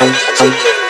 DJ King.